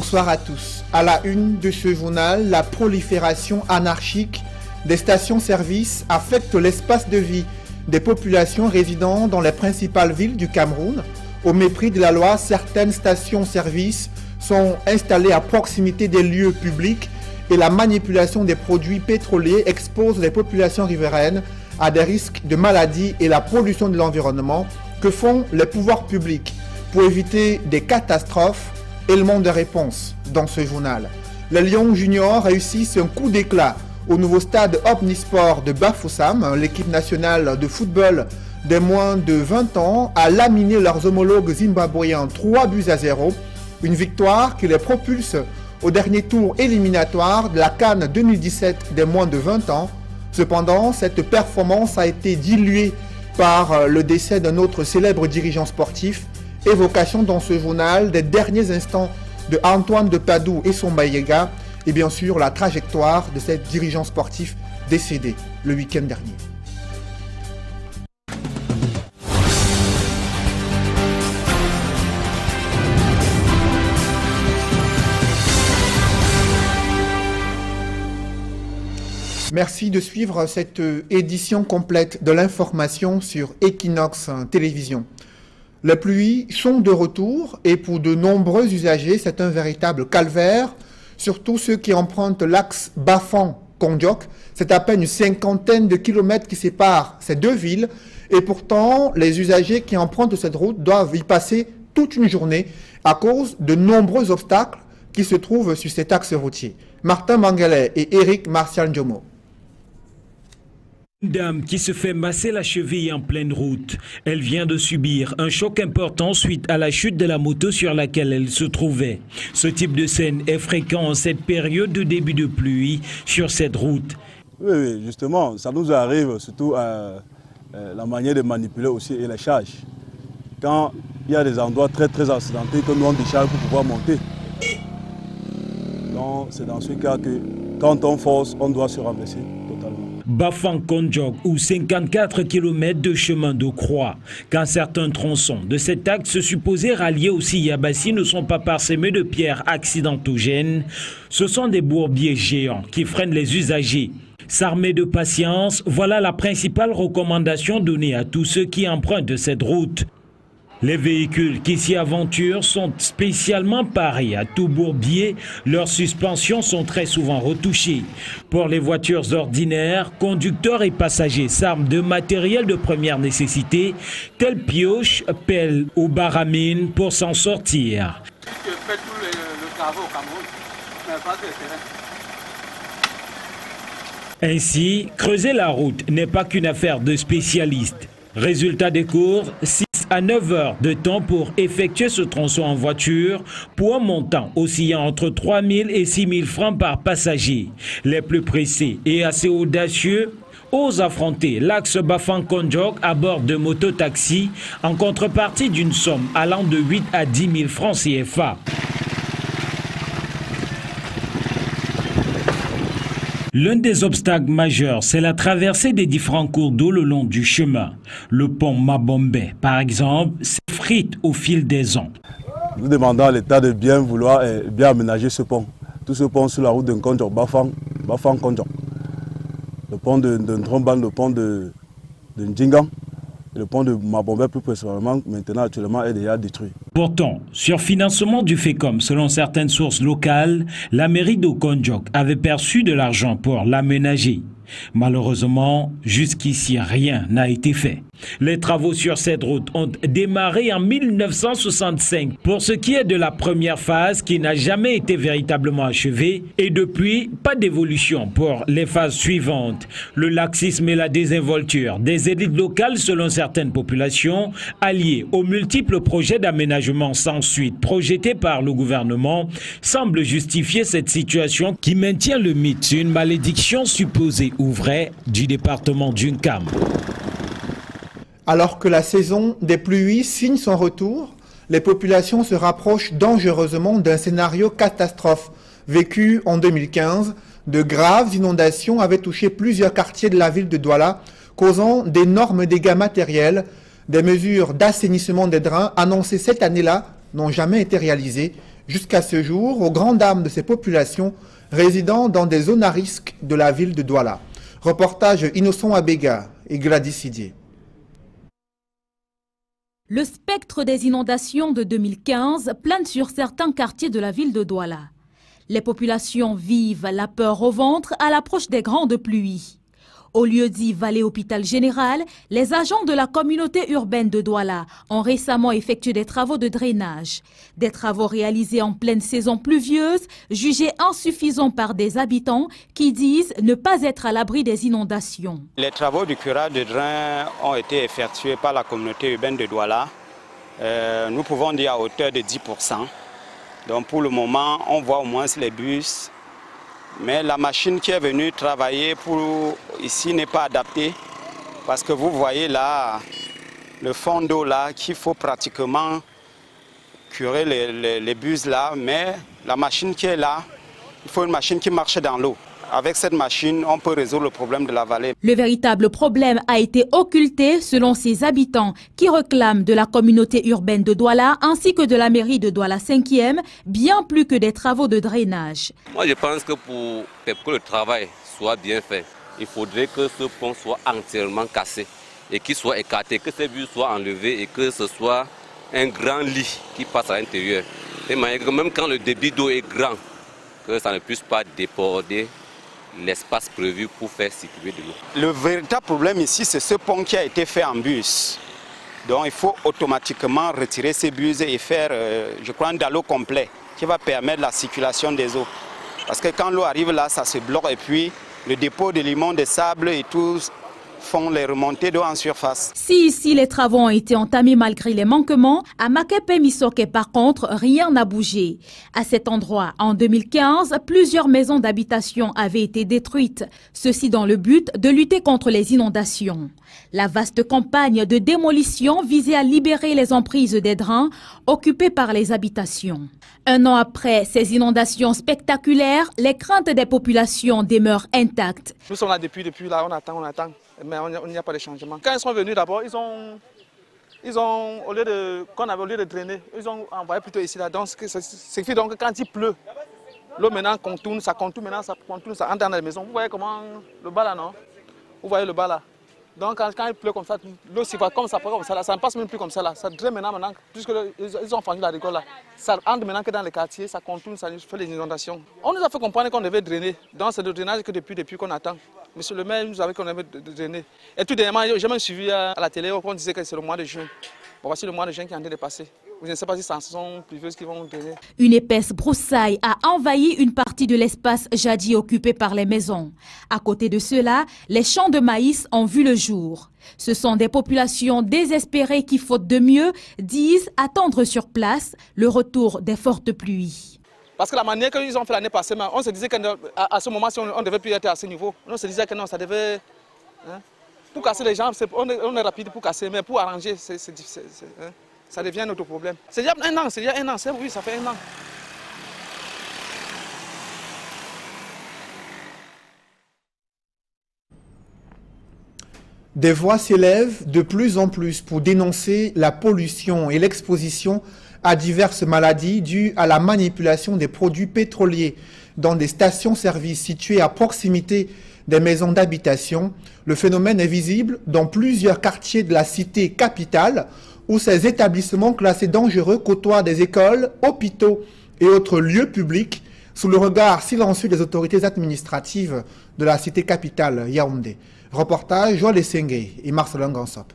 Bonsoir à tous. À la une de ce journal, la prolifération anarchique des stations-service affecte l'espace de vie des populations résidant dans les principales villes du Cameroun. Au mépris de la loi, certaines stations-service sont installées à proximité des lieux publics et la manipulation des produits pétroliers expose les populations riveraines à des risques de maladies et la pollution de l'environnement que font les pouvoirs publics pour éviter des catastrophes Élément de réponse dans ce journal. Les Lions juniors réussissent un coup d'éclat au nouveau stade Omnisport de Bafoussam. L'équipe nationale de football des moins de 20 ans a laminé leurs homologues zimbabwéens 3 buts à 0. Une victoire qui les propulse au dernier tour éliminatoire de la Cannes 2017 des moins de 20 ans. Cependant, cette performance a été diluée par le décès d'un autre célèbre dirigeant sportif, évocation dans ce journal des derniers instants de Antoine de Padoue et son Bayega, et bien sûr la trajectoire de cet dirigeant sportif décédé le week-end dernier. Merci de suivre cette édition complète de l'information sur Equinox Télévision. Les pluies sont de retour et pour de nombreux usagers, c'est un véritable calvaire, surtout ceux qui empruntent l'axe Bafan-Kondjok. C'est à peine une cinquantaine de kilomètres qui séparent ces deux villes et pourtant, les usagers qui empruntent cette route doivent y passer toute une journée à cause de nombreux obstacles qui se trouvent sur cet axe routier. Martin Mangalet et Eric Martial Ndjomo. Une dame qui se fait masser la cheville en pleine route. Elle vient de subir un choc important suite à la chute de la moto sur laquelle elle se trouvait. Ce type de scène est fréquent en cette période de début de pluie sur cette route. Oui, justement, ça nous arrive surtout à la manière de manipuler aussi et les charges. Quand il y a des endroits très très accidentés que nous on décharge pour pouvoir monter. Donc c'est dans ce cas que quand on force, on doit se renverser. Bafang Konjok ou 54 km de chemin de croix. Quand certains tronçons de cet axe supposé rallié au Siyabassi ne sont pas parsemés de pierres accidentogènes, ce sont des bourbiers géants qui freinent les usagers. S'armer de patience, voilà la principale recommandation donnée à tous ceux qui empruntent cette route. Les véhicules qui s'y aventurent sont spécialement parés à tout bourbier. Leurs suspensions sont très souvent retouchées. Pour les voitures ordinaires, conducteurs et passagers s'arment de matériel de première nécessité, tels pioches, pelles ou baramines pour s'en sortir. Ainsi, creuser la route n'est pas qu'une affaire de spécialistes. Résultat des cours, 6 à 9 heures de temps pour effectuer ce tronçon en voiture pour un montant oscillant entre 3 000 et 6 000 francs par passager. Les plus pressés et assez audacieux osent affronter l'axe Bafang-Konjok à bord de mototaxi en contrepartie d'une somme allant de 8 à 10 000 francs CFA. L'un des obstacles majeurs, c'est la traversée des différents cours d'eau le long du chemin. Le pont Mabombe, par exemple, s'effrite au fil des ans. Nous demandons à l'État de bien vouloir et bien aménager ce pont. Tout ce pont sur la route de Nkondjok, Bafang, Bafang. Le pont de, de Ntromban, le pont de, de le pont de Mabombe, plus précisément, maintenant actuellement, est déjà détruit. Pourtant, sur financement du FECOM, selon certaines sources locales, la mairie d'Okonjok avait perçu de l'argent pour l'aménager. Malheureusement, jusqu'ici, rien n'a été fait. Les travaux sur cette route ont démarré en 1965 pour ce qui est de la première phase qui n'a jamais été véritablement achevée et depuis, pas d'évolution pour les phases suivantes. Le laxisme et la désinvolture des élites locales selon certaines populations, alliées aux multiples projets d'aménagement sans suite projetés par le gouvernement, semblent justifier cette situation qui maintient le mythe d'une malédiction supposée ou vraie du département d'Unkam. Alors que la saison des pluies signe son retour, les populations se rapprochent dangereusement d'un scénario catastrophe vécu en 2015. De graves inondations avaient touché plusieurs quartiers de la ville de Douala, causant d'énormes dégâts matériels. Des mesures d'assainissement des drains annoncées cette année-là n'ont jamais été réalisées. jusqu'à ce jour aux grandes dames de ces populations résidant dans des zones à risque de la ville de Douala. Reportage Innocent Abega et Gladys Sidier. Le spectre des inondations de 2015 plane sur certains quartiers de la ville de Douala. Les populations vivent la peur au ventre à l'approche des grandes pluies. Au lieu dit Vallée Hôpital Général, les agents de la communauté urbaine de Douala ont récemment effectué des travaux de drainage. Des travaux réalisés en pleine saison pluvieuse, jugés insuffisants par des habitants qui disent ne pas être à l'abri des inondations. Les travaux du curage de drain ont été effectués par la communauté urbaine de Douala. Euh, nous pouvons dire à hauteur de 10%. Donc pour le moment, on voit au moins les bus mais la machine qui est venue travailler pour ici n'est pas adaptée parce que vous voyez là le fond d'eau là qu'il faut pratiquement curer les, les, bus là, mais la machine qui est là, il faut une machine qui marche dans l'eau. Avec cette machine, on peut résoudre le problème de la vallée. Le véritable problème a été occulté selon ses habitants qui réclament de la communauté urbaine de Douala ainsi que de la mairie de Douala 5e bien plus que des travaux de drainage. Moi je pense que pour que le travail soit bien fait, il faudrait que ce pont soit entièrement cassé et qu'il soit écarté, que ces vues soient enlevées et que ce soit un grand lit qui passe à l'intérieur. Même quand le débit d'eau est grand, que ça ne puisse pas déborder l'espace prévu pour faire circuler de l'eau. Le véritable problème ici, c'est ce pont qui a été fait en bus. Donc il faut automatiquement retirer ces bus et faire, euh, je crois, un dalo complet qui va permettre la circulation des eaux. Parce que quand l'eau arrive là, ça se bloque et puis le dépôt de limon, de sable et tout font les remontées d'eau en surface. Si ici les travaux ont été entamés malgré les manquements, à Makepe Misoke par contre, rien n'a bougé. À cet endroit, en 2015, plusieurs maisons d'habitation avaient été détruites, ceci dans le but de lutter contre les inondations. La vaste campagne de démolition visait à libérer les emprises des drains occupés par les habitations. Un an après ces inondations spectaculaires, les craintes des populations demeurent intactes. Nous sommes là depuis, depuis là, on attend, on attend mais on n'y a pas de changement. Quand ils sont venus d'abord, ils ont, ils ont, au lieu de, qu'on avait au lieu de drainer, ils ont envoyé plutôt ici là. Donc, c'est fait donc quand il pleut, l'eau maintenant contourne, ça contourne maintenant, ça contourne, ça entre dans la maison. Vous voyez comment le bas là, non? Vous voyez le bas là? Donc quand, il pleut comme ça, l'eau s'y va comme ça, ça, ne passe même plus comme ça là. Ça draine maintenant, maintenant puisque ils ont fendu la rigole là. Ça entre maintenant que dans les quartiers, ça contourne, ça fait les inondations. On nous a fait comprendre qu'on devait drainer. Donc c'est le drainage que depuis, depuis qu'on attend. Monsieur le maire nous avait qu'on devait drainer. Et tout dernièrement, j'ai même suivi à la télé, on disait que c'est le mois de juin. Voici le mois de juin qui est en train de passer. Je ne sais pas si saison pluvieuse qui vont drainer. Une épaisse broussaille a envahi une partie de l'espace jadis occupé par les maisons. À côté de cela, les champs de maïs ont vu le jour. Ce sont des populations désespérées qui, faute de mieux, disent attendre sur place le retour des fortes pluies. Parce que la manière qu'ils ont fait l'année passée, on se disait qu'à ce moment, on devait plus être à ce niveau. On se disait que non, ça devait... Hein, pour casser les gens, on est, rapide pour casser, mais pour arranger, c'est difficile. Hein ça devient notre problème. C'est déjà un an, c'est déjà un an, oui, ça fait un an. Des voix s'élèvent de plus en plus pour dénoncer la pollution et l'exposition à diverses maladies dues à la manipulation des produits pétroliers dans des stations-service situées à proximité des maisons d'habitation. Le phénomène est visible dans plusieurs quartiers de la cité capitale où ces établissements classés dangereux côtoient des écoles, hôpitaux et autres lieux publics sous le regard silencieux des autorités administratives de la cité capitale Yaoundé. Reportage Joël Essengé et Marcelin Gansop.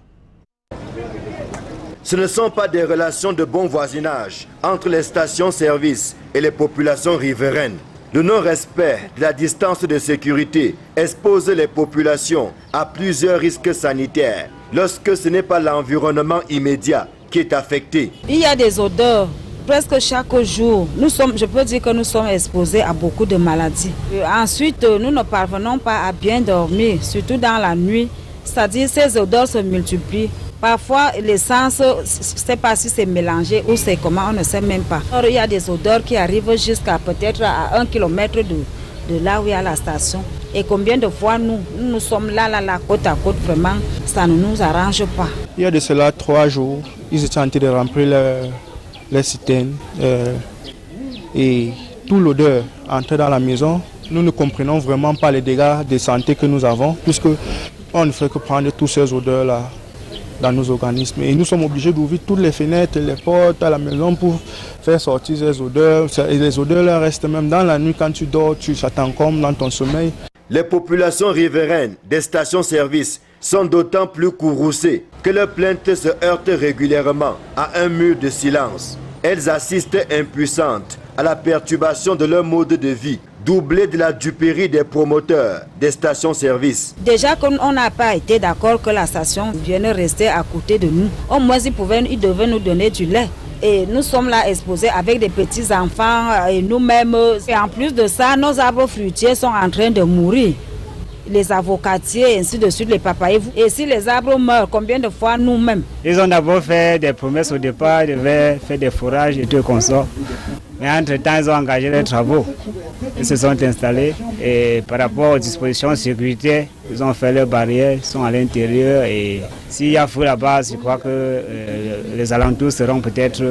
Ce ne sont pas des relations de bon voisinage entre les stations-service et les populations riveraines. Le non-respect de la distance de sécurité expose les populations à plusieurs risques sanitaires lorsque ce n'est pas l'environnement immédiat qui est affecté. Il y a des odeurs presque chaque jour. Je peux dire que nous sommes exposés à beaucoup de maladies. ensuite, nous ne parvenons pas à bien dormir, surtout dans la nuit. C'est-à-dire ces odeurs se multiplient. Parfois, l'essence, je ne sais pas si c'est mélangé ou c'est comment, on ne sait même pas. il y a des odeurs qui arrivent jusqu'à peut-être à un kilomètre de, de là où il y a la station. Et combien de fois nous, nous sommes là, là, là, côte à côte, vraiment, ça ne nous arrange pas. Il y a de cela trois jours, ils étaient en train de remplir les citernes. Euh, et tout l'odeur entrait dans la maison. Nous ne comprenons vraiment pas les dégâts de santé que nous avons, puisque on ne fait que prendre toutes ces odeurs-là dans nos organismes. Et nous sommes obligés d'ouvrir toutes les fenêtres les portes à la maison pour faire sortir ces odeurs. Et les odeurs restent même dans la nuit quand tu dors, tu comme dans ton sommeil. Les populations riveraines des stations-service sont d'autant plus courroucées que leurs plaintes se heurtent régulièrement à un mur de silence. Elles assistent impuissantes à la perturbation de leur mode de vie, doublée de la duperie des promoteurs des stations-service. Déjà qu'on n'a pas été d'accord que la station vienne rester à côté de nous, au moins ils, pouvaient, ils devaient nous donner du lait. Et nous sommes là exposés avec des petits-enfants et nous-mêmes. Et en plus de ça, nos arbres fruitiers sont en train de mourir les avocatiers, ainsi de suite, les papayers. Et si les arbres meurent, combien de fois nous-mêmes? Ils ont d'abord fait des promesses au départ, ils devaient faire des fourrages et tout comme ça. Mais entre-temps, ils ont engagé des travaux. Ils se sont installés et par rapport aux dispositions de sécurité, ils ont fait leurs barrières, ils sont à l'intérieur et s'il y a feu là-bas, je crois que euh, les alentours seront peut-être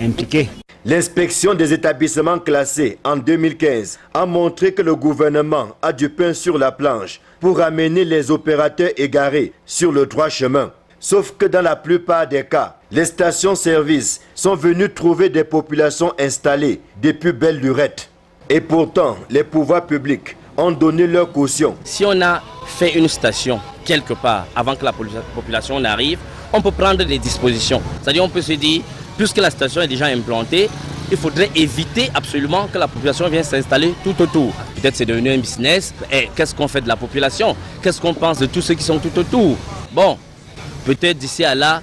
impliqués. L'inspection des établissements classés en 2015 a montré que le gouvernement a du pain sur la planche pour amener les opérateurs égarés sur le droit chemin. Sauf que dans la plupart des cas, les stations-service sont venues trouver des populations installées depuis belle lurette. Et pourtant, les pouvoirs publics ont donné leur caution. Si on a fait une station quelque part avant que la population n'arrive, on peut prendre des dispositions. C'est-à-dire on peut se dire, puisque la station est déjà implantée, il faudrait éviter absolument que la population vienne s'installer tout autour. Peut-être c'est devenu un business. Et qu'est-ce qu'on fait de la population? Qu'est-ce qu'on pense de tous ceux qui sont tout autour? Bon, peut-être d'ici à là,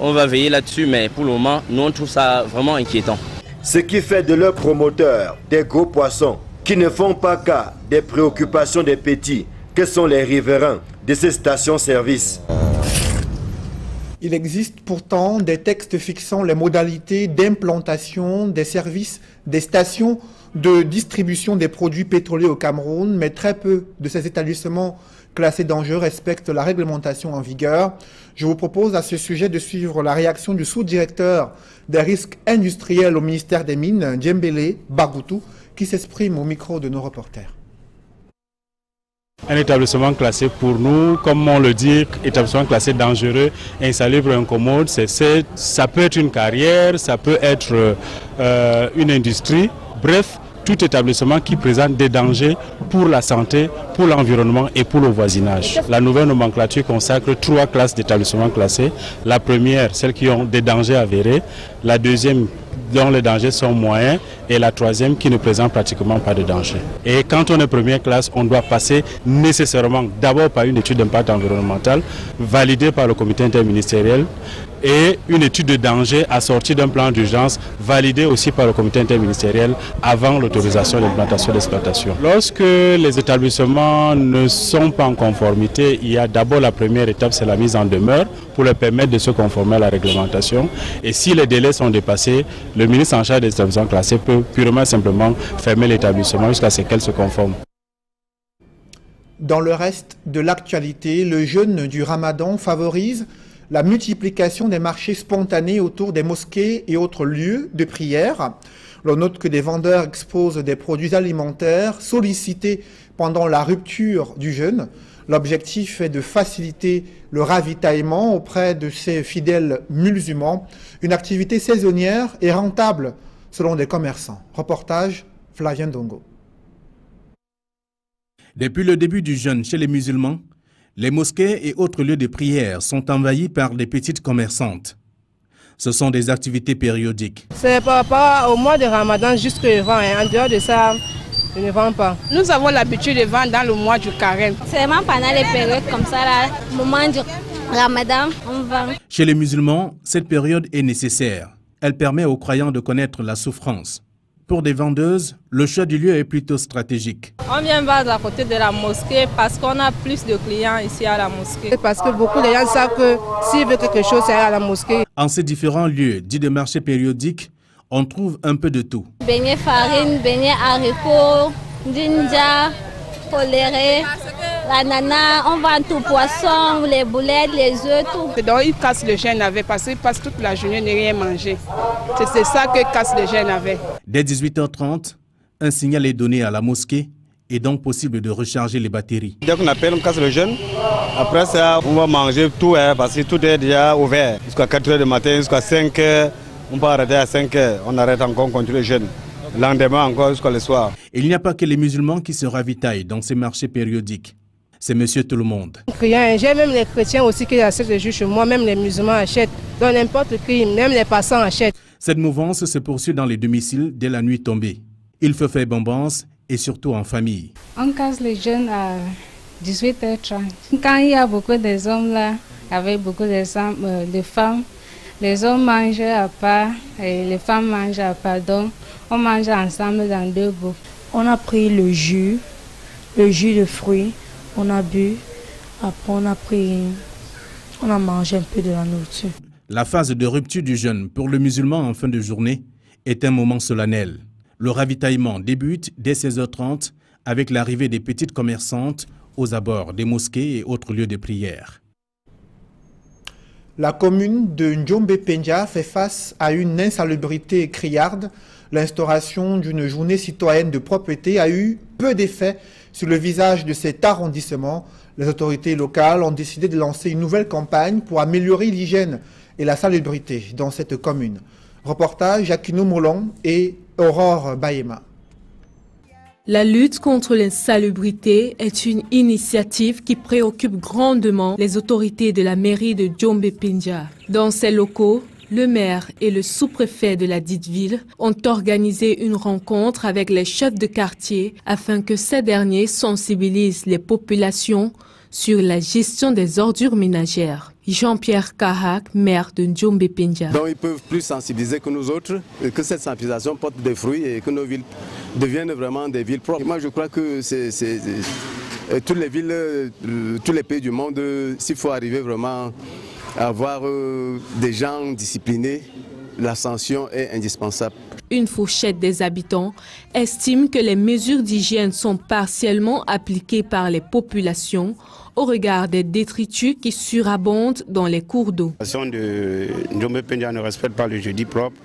on va veiller là-dessus, mais pour le moment, nous on trouve ça vraiment inquiétant. Ce qui fait de leurs promoteurs des gros poissons qui ne font pas cas des préoccupations des petits, que sont les riverains de ces stations-service. Il existe pourtant des textes fixant les modalités d'implantation des services des stations de distribution des produits pétroliers au Cameroun, mais très peu de ces établissements classés dangereux respectent la réglementation en vigueur. Je vous propose à ce sujet de suivre la réaction du sous-directeur des risques industriels au ministère des Mines, Djembele Bagoutou, qui s'exprime au micro de nos reporters. Un établissement classé pour nous, comme on le dit, établissement classé dangereux, insalubre, incommode, ça peut être une carrière, ça peut être euh, une industrie, bref, tout établissement qui présente des dangers pour la santé, pour l'environnement et pour le voisinage. La nouvelle nomenclature consacre trois classes d'établissements classés. La première, celles qui ont des dangers avérés. La deuxième, dont les dangers sont moyens et la troisième qui ne présente pratiquement pas de danger. Et quand on est première classe, on doit passer nécessairement d'abord par une étude d'impact environnemental validée par le comité interministériel et une étude de danger assortie d'un plan d'urgence validé aussi par le comité interministériel avant l'autorisation d'implantation d'exploitation. Lorsque les établissements ne sont pas en conformité, il y a d'abord la première étape, c'est la mise en demeure pour leur permettre de se conformer à la réglementation. Et si les délais sont dépassés, le ministre en charge des établissements classés peut purement simplement fermer l'établissement jusqu'à ce qu'elle se conforme. Dans le reste de l'actualité, le jeûne du ramadan favorise la multiplication des marchés spontanés autour des mosquées et autres lieux de prière. L'on note que des vendeurs exposent des produits alimentaires sollicités pendant la rupture du jeûne. L'objectif est de faciliter le ravitaillement auprès de ces fidèles musulmans, une activité saisonnière et rentable selon des commerçants. Reportage Flavien Dongo. Depuis le début du jeûne chez les musulmans, les mosquées et autres lieux de prière sont envahis par des petites commerçantes. Ce sont des activités périodiques. C'est par rapport au mois de Ramadan jusque vend. Hein. En dehors de ça, je ne vends pas. Nous avons l'habitude de vendre dans le mois du carême. C'est vraiment pendant les périodes comme ça, là, le moment du Ramadan, on vend. Chez les musulmans, cette période est nécessaire. Elle permet aux croyants de connaître la souffrance. Pour des vendeuses, le choix du lieu est plutôt stratégique. On vient vendre à côté de la mosquée parce qu'on a plus de clients ici à la mosquée. Parce que beaucoup de gens savent que s'ils veulent quelque chose, c'est à la mosquée. En ces différents lieux dits de marché périodiques, on trouve un peu de tout. Beignet farine, beignet haricots, ginger, coléré, l'ananas, on vend tout, poisson, les boulettes, les œufs, tout. Donc ils cassent le jeûne avec parce qu'ils passent toute la journée ne rien manger. C'est ça que casse le jeûne avec. Dès 18h30, un signal est donné à la mosquée et donc possible de recharger les batteries. Dès qu'on appelle, on casse le jeûne. Après ça, on va manger tout hein, parce que tout est déjà ouvert. Jusqu'à 4h du matin, jusqu'à 5h, on peut arrêter à 5h. On arrête encore, on continue le jeûne. Le lendemain encore jusqu'à le soir. Il n'y a pas que les musulmans qui se ravitaillent dans ces marchés périodiques. C'est monsieur tout le monde. J'ai même les chrétiens aussi qui achètent les jus chez moi, même les musulmans achètent. Dans n'importe qui, même les passants achètent. Cette mouvance se poursuit dans les domiciles dès la nuit tombée. Il fait faire bombance et surtout en famille. On casse les jeunes à 18h30. Quand il y a beaucoup de hommes là, avec beaucoup de, de femmes, les hommes mangent à part et les femmes mangent à part. Donc, on mange ensemble dans deux bouts. On a pris le jus, le jus de fruits, on a bu, après on a pris, on a mangé un peu de la nourriture. La phase de rupture du jeûne pour le musulman en fin de journée est un moment solennel. Le ravitaillement débute dès 16h30 avec l'arrivée des petites commerçantes aux abords des mosquées et autres lieux de prière. La commune de Njombe Penja fait face à une insalubrité criarde. L'instauration d'une journée citoyenne de propreté a eu peu d'effet sur le visage de cet arrondissement. Les autorités locales ont décidé de lancer une nouvelle campagne pour améliorer l'hygiène et la salubrité dans cette commune. Reportage Jacquino Moulon et Aurore Bayema. La lutte contre l'insalubrité est une initiative qui préoccupe grandement les autorités de la mairie de Djombe Pinja. Dans ces locaux, le maire et le sous-préfet de la dite ville ont organisé une rencontre avec les chefs de quartier afin que ces derniers sensibilisent les populations sur la gestion des ordures ménagères. Jean-Pierre Kahak, maire de Ndjombe Pinja. Donc ils peuvent plus sensibiliser que nous autres, que cette sensibilisation porte des fruits et que nos villes deviennent vraiment des villes propres. moi je crois que c'est toutes les villes, euh, tous les pays du monde, s'il faut arriver vraiment avoir euh, des gens disciplinés, l'ascension est indispensable. Une fourchette des habitants estime que les mesures d'hygiène sont partiellement appliquées par les populations au regard des détritus qui surabondent dans les cours d'eau. La de Njombe Pendia ne respecte pas le jeudi propre.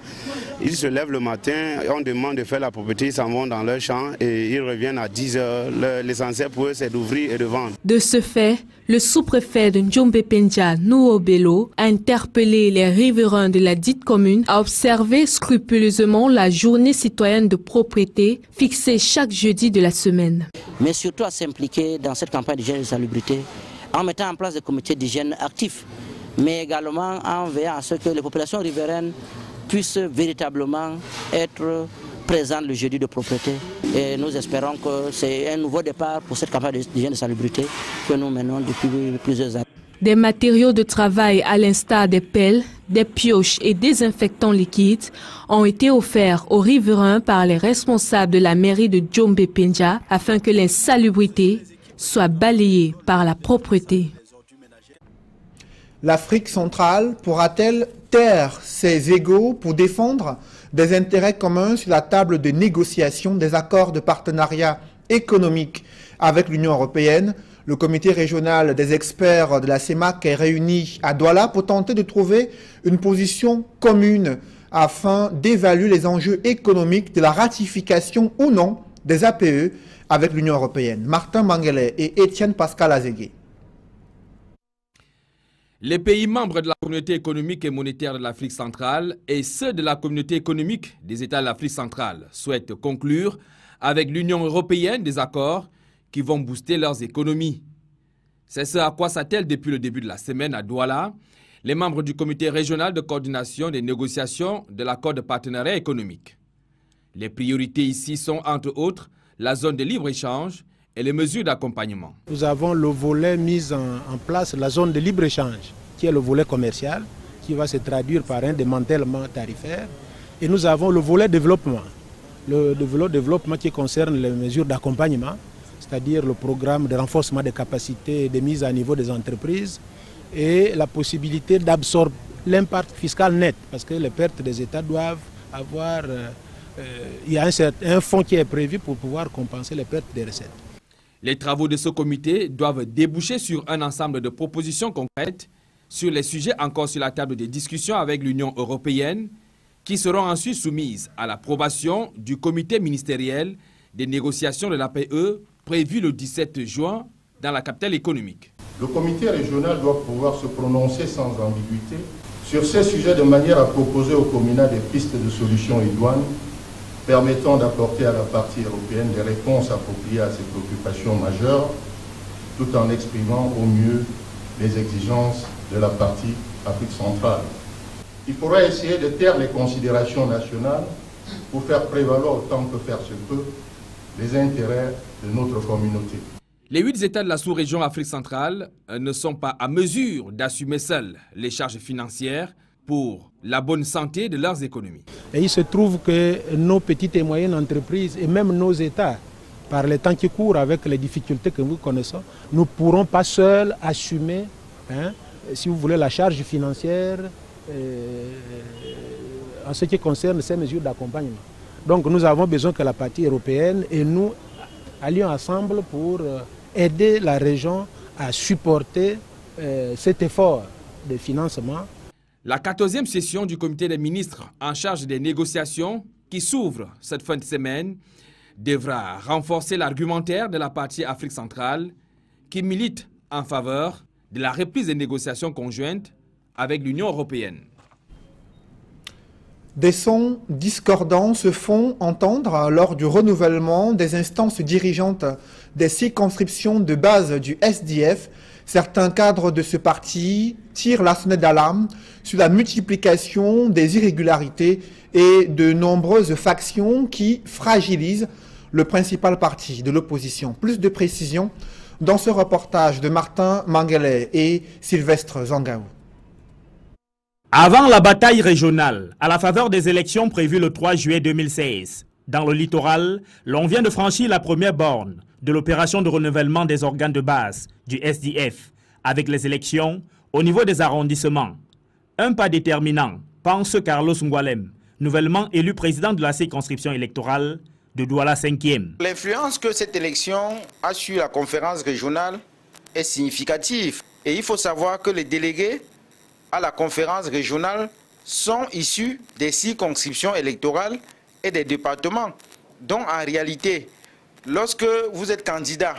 Ils se lèvent le matin, on demande de faire la propreté, ils s'en vont dans leur champ et ils reviennent à 10 heures. L'essentiel pour eux, c'est d'ouvrir et de vendre. De ce fait, le sous-préfet de Njombe Penja, Nouo Bello, a interpellé les riverains de la dite commune à observer scrupuleusement la journée citoyenne de propriété fixée chaque jeudi de la semaine. Mais surtout à s'impliquer dans cette campagne d'hygiène et de salubrité en mettant en place des comités d'hygiène actifs, mais également en veillant à ce que les populations riveraines puissent véritablement être présentes le jeudi de propriété. Et nous espérons que c'est un nouveau départ pour cette campagne d'hygiène et de salubrité que nous menons depuis plusieurs années. Des matériaux de travail à l'instar des pelles, des pioches et désinfectants liquides ont été offerts aux riverains par les responsables de la mairie de Djombe Penja afin que l'insalubrité soit balayée par la propreté. L'Afrique centrale pourra-t-elle taire ses égaux pour défendre des intérêts communs sur la table de négociation des accords de partenariat économique avec l'Union européenne? Le comité régional des experts de la CEMAC est réuni à Douala pour tenter de trouver une position commune afin d'évaluer les enjeux économiques de la ratification ou non des APE avec l'Union européenne. Martin Mangelet et Étienne Pascal Azégué. Les pays membres de la communauté économique et monétaire de l'Afrique centrale et ceux de la communauté économique des États de l'Afrique centrale souhaitent conclure avec l'Union européenne des accords qui vont booster leurs économies. C'est ce à quoi s'attellent depuis le début de la semaine à Douala les membres du comité régional de coordination des négociations de l'accord de partenariat économique. Les priorités ici sont entre autres la zone de libre-échange et les mesures d'accompagnement. Nous avons le volet mis en, place, la zone de libre-échange, qui est le volet commercial, qui va se traduire par un démantèlement tarifaire. Et nous avons le volet développement, le volet développement qui concerne les mesures d'accompagnement, c'est-à-dire le programme de renforcement des capacités et de mise à niveau des entreprises et la possibilité d'absorber l'impact fiscal net, parce que les pertes des États doivent avoir... Euh, euh, il y a un, un fonds qui est prévu pour pouvoir compenser les pertes des recettes. Les travaux de ce comité doivent déboucher sur un ensemble de propositions concrètes sur les sujets encore sur la table des discussions avec l'Union européenne qui seront ensuite soumises à l'approbation du comité ministériel des négociations de l'APE prévu le 17 juin dans la capitale économique. Le comité régional doit pouvoir se prononcer sans ambiguïté sur ces sujets de manière à proposer au communal des pistes de solutions idoines permettant d'apporter à la partie européenne des réponses appropriées à ses préoccupations majeures, tout en exprimant au mieux les exigences de la partie Afrique centrale. Il faudra essayer de taire les considérations nationales pour faire prévaloir autant que faire se peut les intérêts de notre communauté. Les huit États de la sous-région Afrique centrale euh, ne sont pas à mesure d'assumer seuls les charges financières pour la bonne santé de leurs économies. Et il se trouve que nos petites et moyennes entreprises et même nos États, par les temps qui courent avec les difficultés que nous connaissons, nous ne pourrons pas seuls assumer, hein, si vous voulez, la charge financière euh, en ce qui concerne ces mesures d'accompagnement. Donc nous avons besoin que la partie européenne et nous allions ensemble pour euh, aider la région à supporter euh, cet effort de financement. La 14e session du comité des ministres en charge des négociations qui s'ouvre cette fin de semaine devra renforcer l'argumentaire de la partie Afrique centrale qui milite en faveur de la reprise des négociations conjointes avec l'Union européenne. Des sons discordants se font entendre lors du renouvellement des instances dirigeantes des circonscriptions de base du SDF. Certains cadres de ce parti tirent la sonnette d'alarme sur la multiplication des irrégularités et de nombreuses factions qui fragilisent le principal parti de l'opposition. Plus de précisions dans ce reportage de Martin Mangelet et Sylvestre Zangaou. Avant la bataille régionale, à la faveur des élections prévues le 3 juillet 2016, dans le littoral, l'on vient de franchir la première borne de l'opération de renouvellement des organes de base du SDF avec les élections au niveau des arrondissements. Un pas déterminant, pense Carlos Ngualem, nouvellement élu président de la circonscription électorale de Douala 5e. L'influence que cette élection a sur la conférence régionale est significative. Et il faut savoir que les délégués à la conférence régionale sont issus des circonscriptions électorales et des départements. Donc en réalité, lorsque vous êtes candidat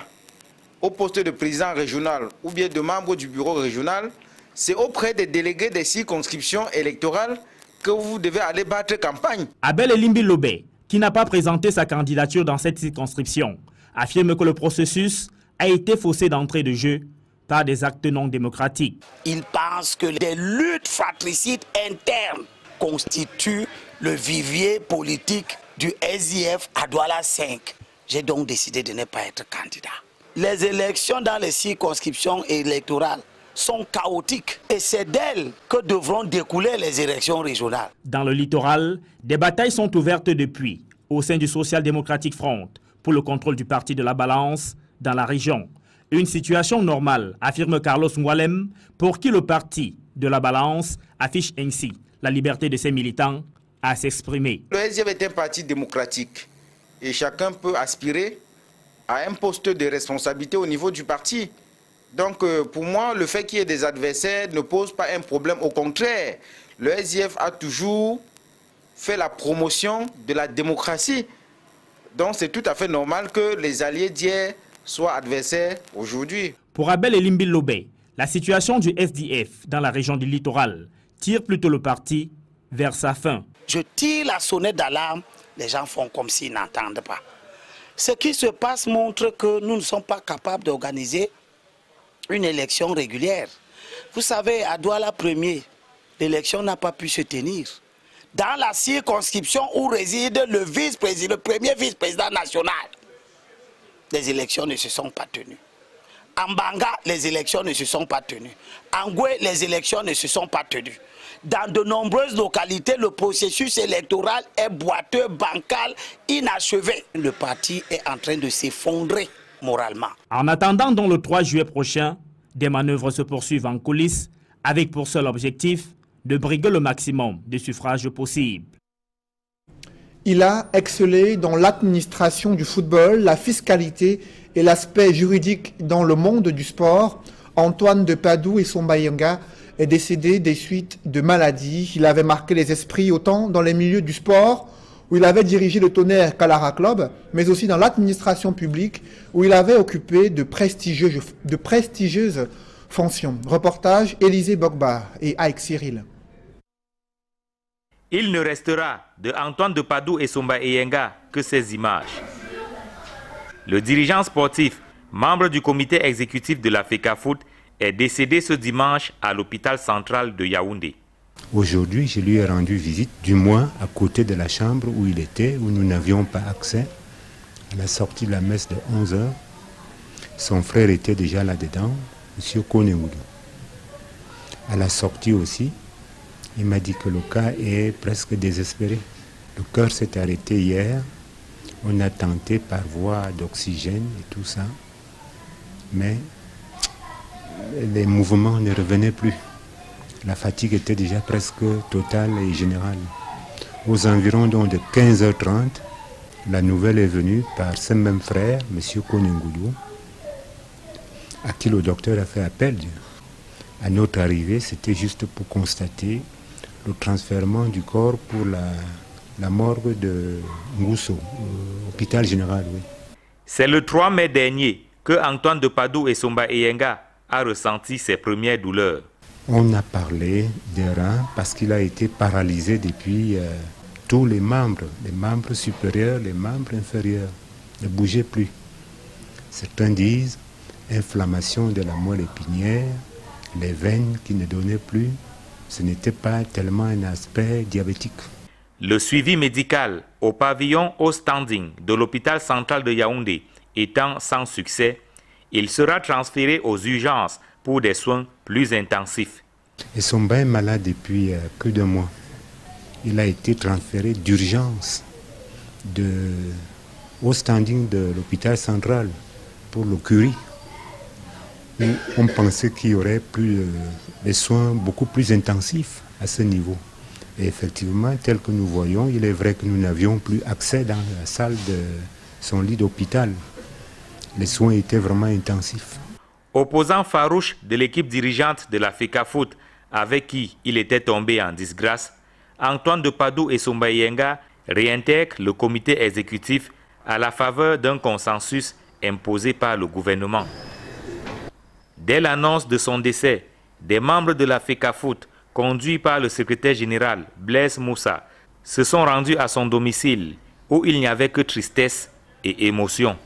au poste de président régional ou bien de membre du bureau régional, c'est auprès des délégués des circonscriptions électorales que vous devez aller battre campagne. Abel Elimbi Lobé, qui n'a pas présenté sa candidature dans cette circonscription, affirme que le processus a été faussé d'entrée de jeu par des actes non démocratiques. Il pense que des luttes fratricides internes constituent le vivier politique du SIF à Douala 5. J'ai donc décidé de ne pas être candidat. Les élections dans les circonscriptions électorales sont chaotiques et c'est d'elles que devront découler les élections régionales. Dans le littoral, des batailles sont ouvertes depuis au sein du Social Democratic Front pour le contrôle du parti de la balance dans la région. Une situation normale, affirme Carlos Ngualem, pour qui le parti de la balance affiche ainsi la liberté de ses militants à s'exprimer. Le SDF est un parti démocratique et chacun peut aspirer à un poste de responsabilité au niveau du parti. Donc euh, pour moi, le fait qu'il y ait des adversaires ne pose pas un problème. Au contraire, le SDF a toujours fait la promotion de la démocratie. Donc c'est tout à fait normal que les alliés d'hier soit adversaire aujourd'hui. Pour Abel Elimbi Lobé, la situation du SDF dans la région du littoral tire plutôt le parti vers sa fin. Je tire la sonnette d'alarme, les gens font comme s'ils n'entendent pas. Ce qui se passe montre que nous ne sommes pas capables d'organiser une élection régulière. Vous savez, à Douala premier, l'élection n'a pas pu se tenir. Dans la circonscription où réside le vice-président, le premier vice-président national, les élections ne se sont pas tenues. En Banga, les élections ne se sont pas tenues. En Goué, les élections ne se sont pas tenues. Dans de nombreuses localités, le processus électoral est boiteux, bancal, inachevé. Le parti est en train de s'effondrer moralement. En attendant, dans le 3 juillet prochain, des manœuvres se poursuivent en coulisses avec pour seul objectif de briguer le maximum de suffrages possibles. Il a excellé dans l'administration du football, la fiscalité et l'aspect juridique dans le monde du sport, Antoine de Padoue et son Bayanga est décédé des suites de maladies. Il avait marqué les esprits autant dans les milieux du sport, où il avait dirigé le tonnerre Calara Club, mais aussi dans l'administration publique, où il avait occupé de prestigieuses, de fonctions. Reportage Élisée Bogba et Aïk Cyril. Il ne restera de Antoine de Padoue et Somba Eyenga que ces images. Le dirigeant sportif, membre du comité exécutif de la FECAFOOT, est décédé ce dimanche à l'hôpital central de Yaoundé. Aujourd'hui, je lui ai rendu visite, du moins à côté de la chambre où il était, où nous n'avions pas accès. À la sortie de la messe de 11 h son frère était déjà là-dedans, M. Koneoudou. À la sortie aussi, il m'a dit que le cas est presque désespéré. Le cœur s'est arrêté hier. On a tenté par voie d'oxygène et tout ça. Mais les mouvements ne revenaient plus. La fatigue était déjà presque totale et générale. Aux environs de 15h30, la nouvelle est venue par ce même frère, M. Koningoudou, à qui le docteur a fait appel. À notre arrivée, c'était juste pour constater le transfert du corps pour la, morgue de Ngousso, hôpital général. C'est le 3 mai dernier que Antoine de Padoue et Somba Eyenga a ressenti ses premières douleurs. On a parlé des reins parce qu'il a été paralysé depuis euh, tous les membres, les membres supérieurs, les membres inférieurs, ne bougeait plus. Certains disent inflammation de la moelle épinière, les veines qui ne donnaient plus. Ce n'était pas tellement un aspect diabétique. Le suivi médical au pavillon au standing de l'hôpital central de Yaoundé étant sans succès, il sera transféré aux urgences pour des soins plus intensifs. Ils sont bien malade depuis euh, que deux mois. Il a été transféré d'urgence de, au standing de l'hôpital central pour le curie. on pensait qu'il y aurait plus, euh, des soins beaucoup plus intensifs à ce niveau. Et effectivement, tel que nous voyons, il est vrai que nous n'avions plus accès dans la salle de son lit d'hôpital. Les soins étaient vraiment intensifs. Opposant farouche de l'équipe dirigeante de la FECAFOOT avec qui il était tombé en disgrâce, Antoine de Padoue et Sombayenga réintègrent le comité exécutif à la faveur d'un consensus imposé par le gouvernement. Dès l'annonce de son décès, des membres de la FECAFOOT, conduits par le secrétaire général Blaise Moussa, se sont rendus à son domicile où il n'y avait que tristesse et émotion.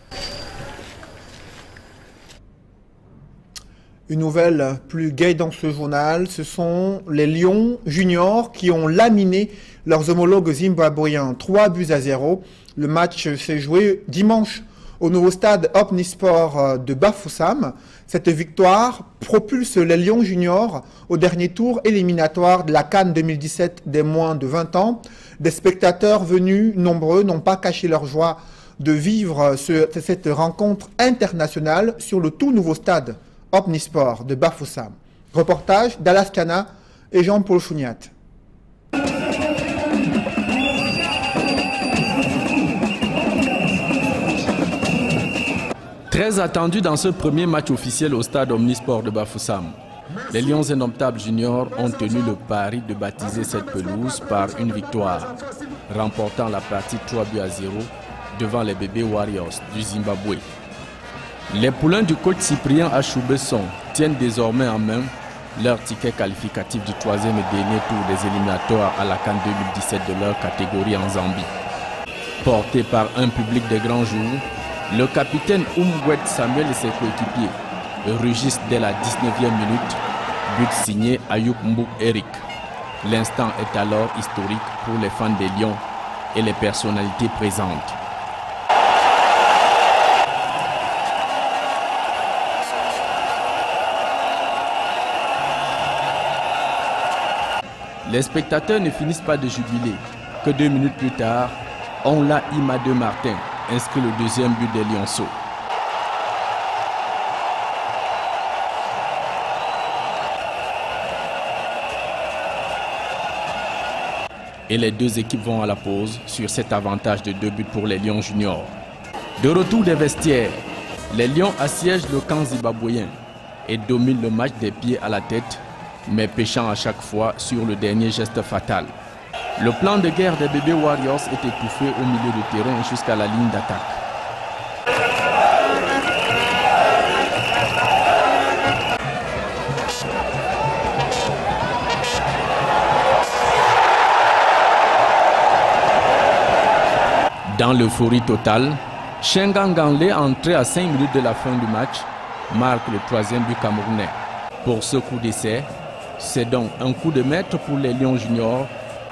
Une nouvelle plus gaie dans ce journal, ce sont les Lions juniors qui ont laminé leurs homologues zimbabwéens 3 buts à 0. Le match s'est joué dimanche au nouveau stade Omnisport de Bafoussam. Cette victoire propulse les Lions juniors au dernier tour éliminatoire de la Cannes 2017 des moins de 20 ans. Des spectateurs venus nombreux n'ont pas caché leur joie de vivre cette rencontre internationale sur le tout nouveau stade Omnisport de Bafoussam. Reportage d'Alaskana et Jean-Paul Chouniat. Très attendu dans ce premier match officiel au stade Omnisport de Bafoussam. Les Lions indomptables juniors ont tenu le pari de baptiser cette pelouse par une victoire, remportant la partie 3 buts à 0 devant les bébés Warriors du Zimbabwe. Les poulains du coach Cyprien Achoubesson tiennent désormais en main leur ticket qualificatif du troisième et dernier tour des éliminatoires à la Cannes 2017 de leur catégorie en Zambie. Porté par un public de grands jours, le capitaine Umgwet Samuel et ses coéquipiers rugissent dès la 19e minute, but signé Ayoub Mbouk Eric. L'instant est alors historique pour les fans des Lions et les personnalités présentes. Les spectateurs ne finissent pas de jubiler, que deux minutes plus tard, on l'a de Martin inscrit le deuxième but des Lyonceaux? Et les deux équipes vont à la pause sur cet avantage de deux buts pour les Lions juniors. De retour des vestiaires, Les Lions assiègent le camp zimbabwéen et dominent le match des pieds à la tête, mais pêchant à chaque fois sur le dernier geste fatal. Le plan de guerre des bébés Warriors est étouffé au milieu du terrain jusqu'à la ligne d'attaque. Dans l'euphorie totale, Shengan Ganle, entré à 5 minutes de la fin du match, marque le troisième but camerounais. Pour ce coup d'essai, c'est donc un coup de maître pour les Lions juniors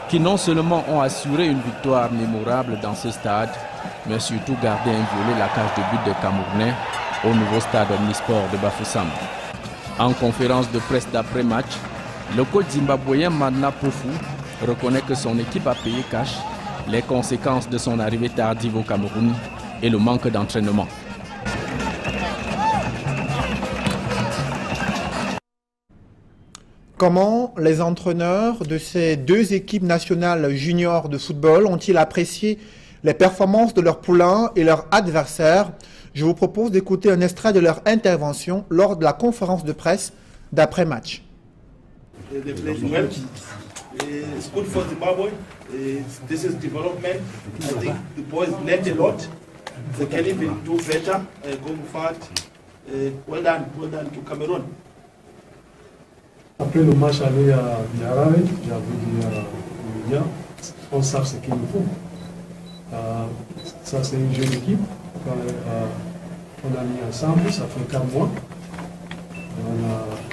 qui non seulement ont assuré une victoire mémorable dans ce stade, mais surtout gardé inviolé la cage de but de Camerounais au nouveau stade omnisport de Bafoussam. En conférence de presse d'après-match, le coach zimbabwéen Madna Pofu reconnaît que son équipe a payé cash les conséquences de son arrivée tardive au Cameroun et le manque d'entraînement. Comment les entraîneurs de ces deux équipes nationales juniors de football ont-ils apprécié les performances de leurs poulains et leurs adversaires? Je vous propose d'écouter un extrait de leur intervention lors de la conférence de presse d'après-match. Après le match aller à Harare, j'avais dit à William, on sait ce qu'il nous faut. Euh, ça, c'est une jeune équipe euh, on a mis ensemble, ça fait 4 mois.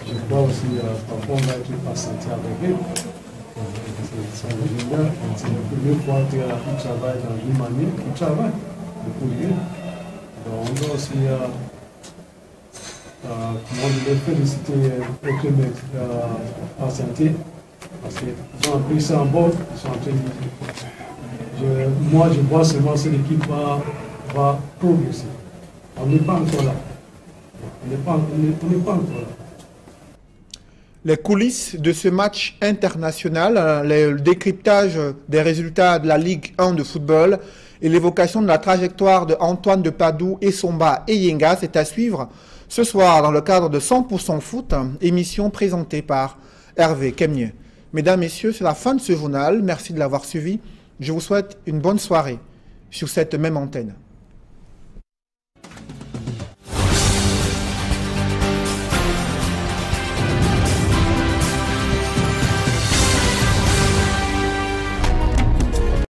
Je crois aussi, euh, parfois on a été patienté avec eux. C'est génial, c'est la première fois qu'ils travaillent dans une manière, qu'ils travaillent. Donc aussi euh, comment les féliciter auprès de euh, en santé parce qu'ils ont pris ça en bord, ils sont en train de je, Moi, je vois seulement que l'équipe va, va progresser. On n'est pas encore là. On n'est pas, on pas encore là. Les coulisses de ce match international, euh, le décryptage des résultats de la Ligue 1 de football et l'évocation de la trajectoire de Antoine de Padoue, Essomba et Yenga, c'est à suivre ce soir dans le cadre de 100% foot, émission présentée par Hervé Kemnier. Mesdames, Messieurs, c'est la fin de ce journal. Merci de l'avoir suivi. Je vous souhaite une bonne soirée sur cette même antenne.